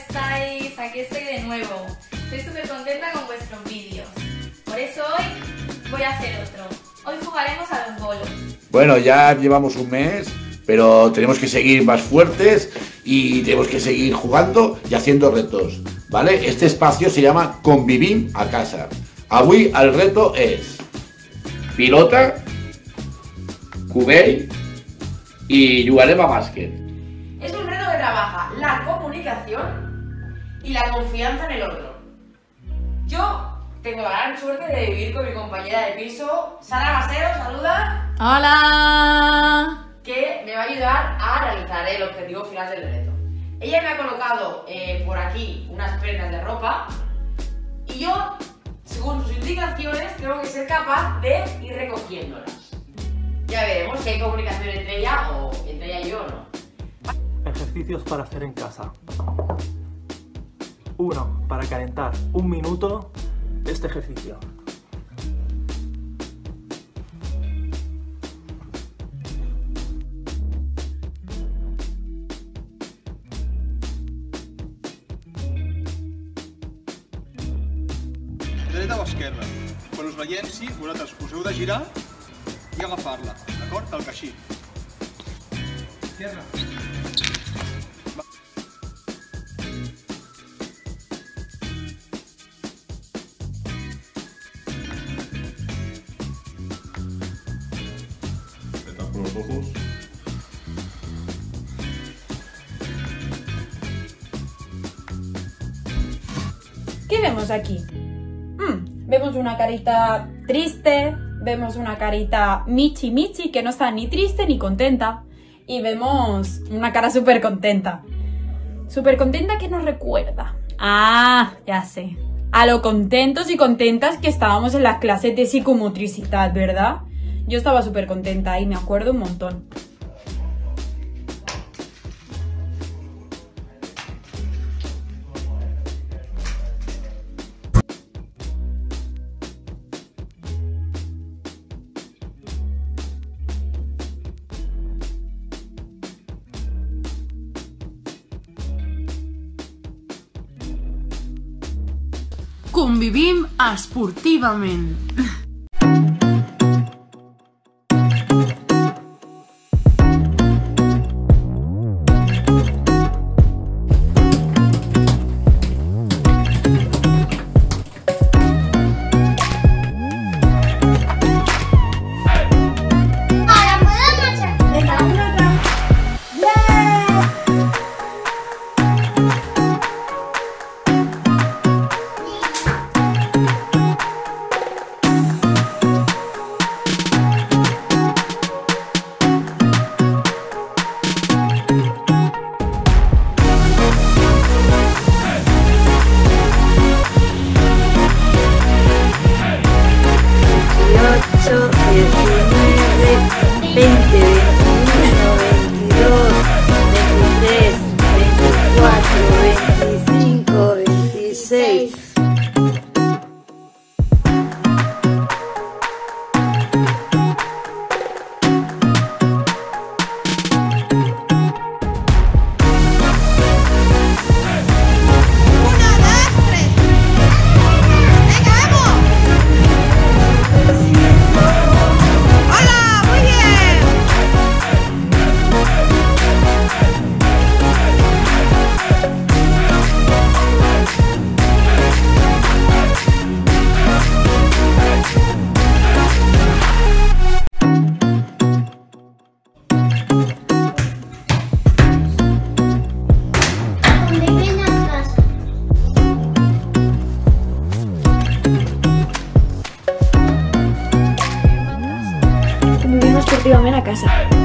estáis? Aquí estoy de nuevo. Estoy súper contenta con vuestros vídeos. Por eso hoy voy a hacer otro. Hoy jugaremos a los bolos. Bueno, ya llevamos un mes, pero tenemos que seguir más fuertes y tenemos que seguir jugando y haciendo retos. ¿Vale? Este espacio se llama Convivim a casa. Avui el reto es pilota, cubell y jugarem a bàsquet. Es un reto que trabaja la comunicación y la confianza en el otro. Yo tengo la gran suerte de vivir con mi compañera de piso, Sara Basero, saluda, ¡Hola! que me va a ayudar a realizar el objetivo final del reto. Ella me ha colocado eh, por aquí unas prendas de ropa y yo, según sus indicaciones, tengo que ser capaz de ir recogiéndolas. Ya veremos si hay comunicación entre ella o entre ella y yo o no. Ejercicios para hacer en casa. 1. Para calentar un minuto este ejercicio. dreta o esquerra. Quan us la llenci, vosaltres us heu de girar i agafar-la, d'acord? Tal que així. Esquerra. ¿Qué vemos aquí? Mm, vemos una carita triste, vemos una carita michi michi que no está ni triste ni contenta. Y vemos una cara súper contenta. Súper contenta que nos recuerda. Ah, ya sé. A lo contentos y contentas que estábamos en las clases de psicomotricidad, ¿verdad? Yo estaba súper contenta y me acuerdo un montón. Convivim esportivament. Una, Convivim esportivament a casa.